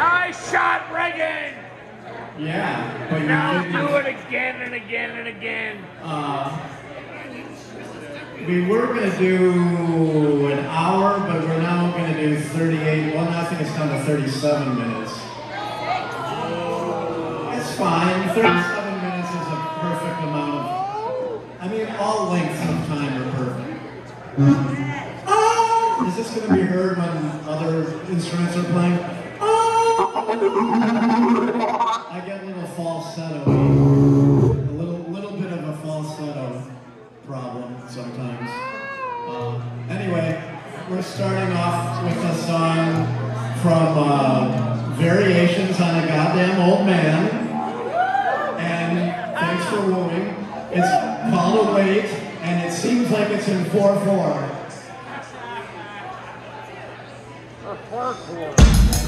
Nice shot, Reagan. Yeah, but you Now didn't. do it again and again and again. Uh, we were gonna do an hour, but we're now gonna do 38. Well, now I think it's down to 37 minutes. It's fine. 37 minutes is a perfect amount of. I mean, all lengths of time are perfect. Ah! Is this gonna be heard when other instruments are playing? I get a little falsetto. A little, little bit of a falsetto problem sometimes. Uh, anyway, we're starting off with a song from uh, Variations on a Goddamn Old Man. And thanks for wooing. It's called Await, and it seems like it's in 4-4. Thank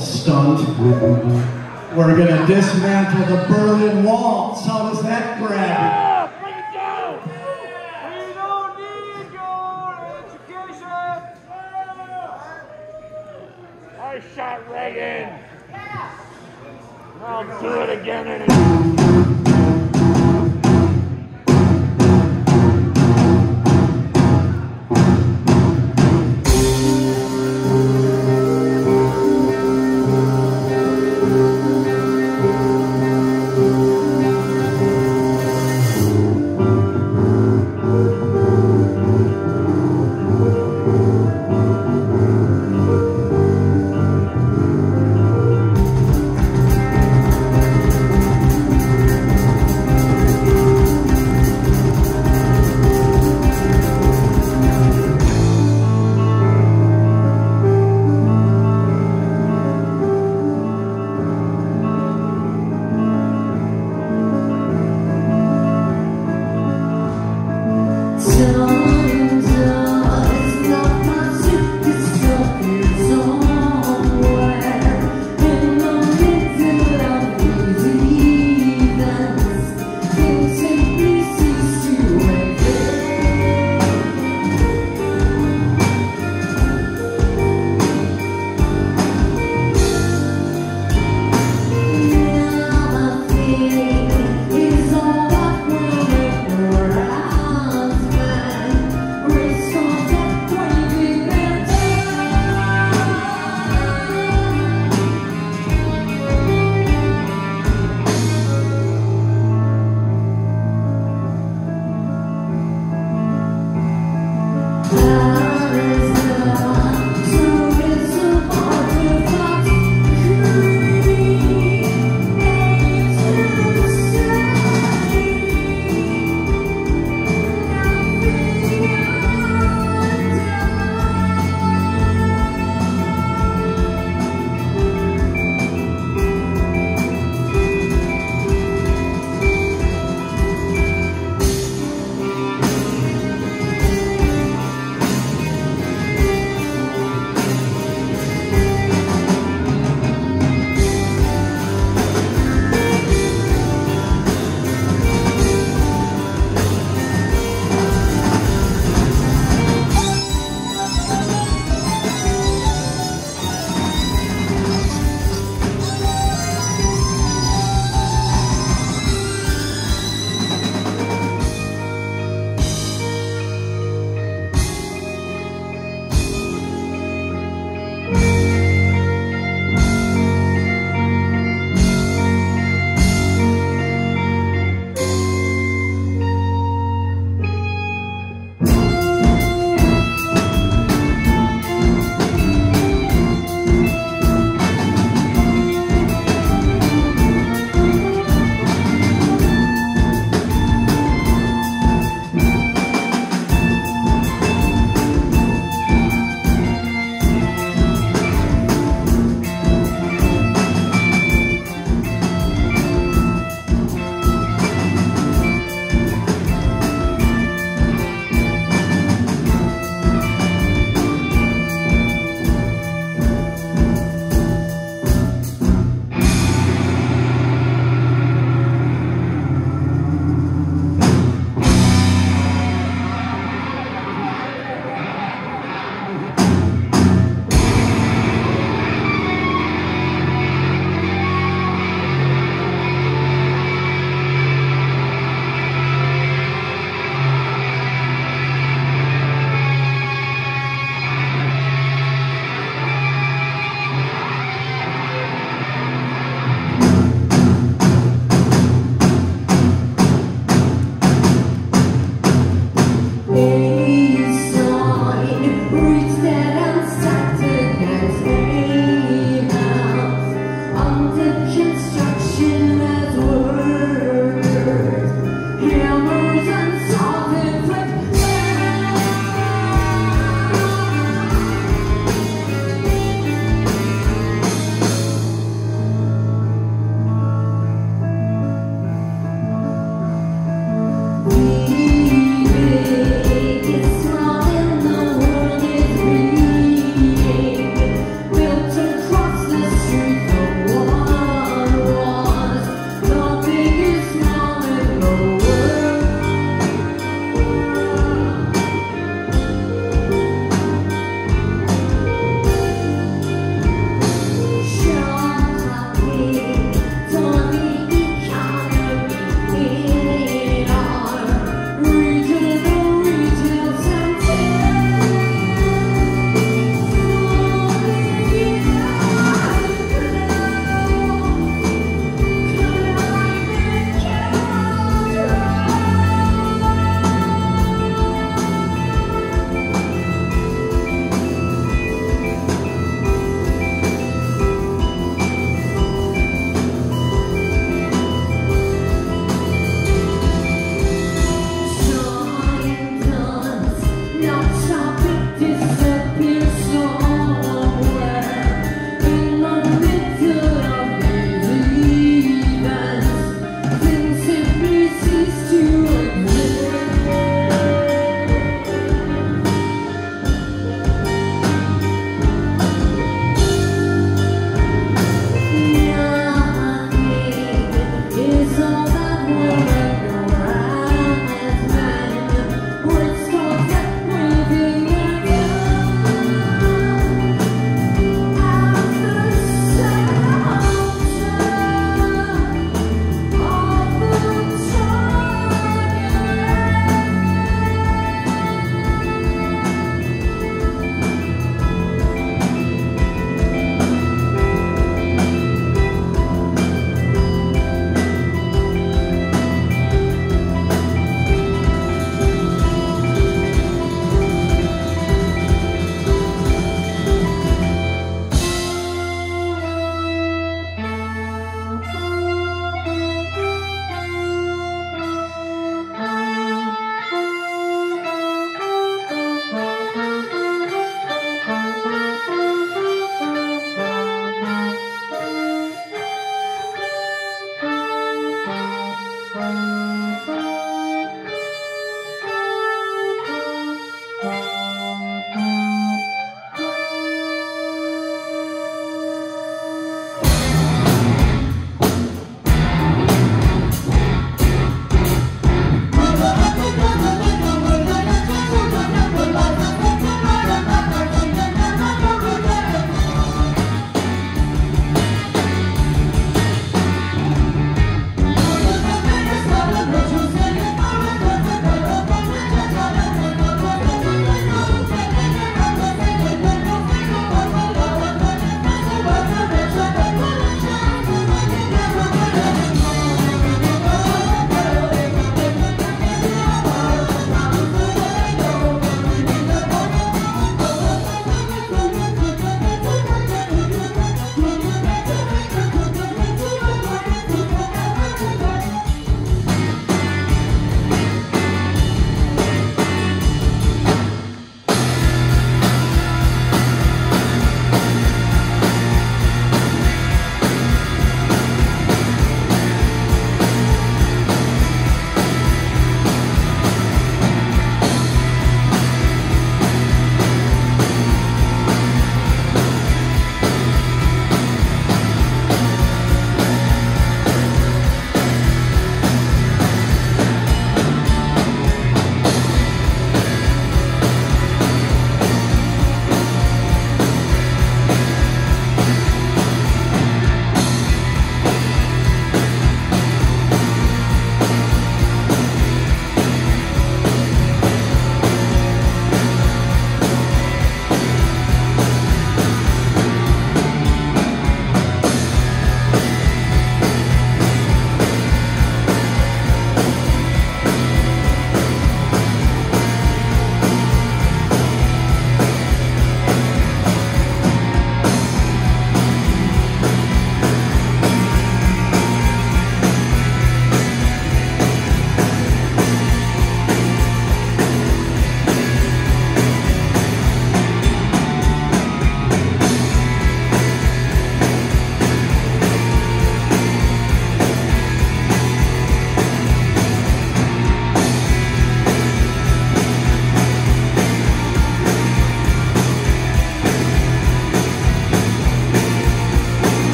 stunt. We're going to dismantle the Berlin Wall. How does that grab? I shot Reagan. I'll do it again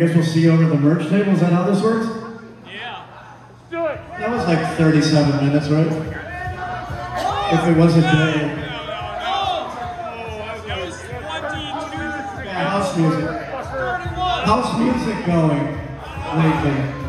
guess we'll see you over the merch table. Is that how this works? Yeah. Do it. That was like 37 minutes, right? If it was a day. Yeah, house music. House music going lately.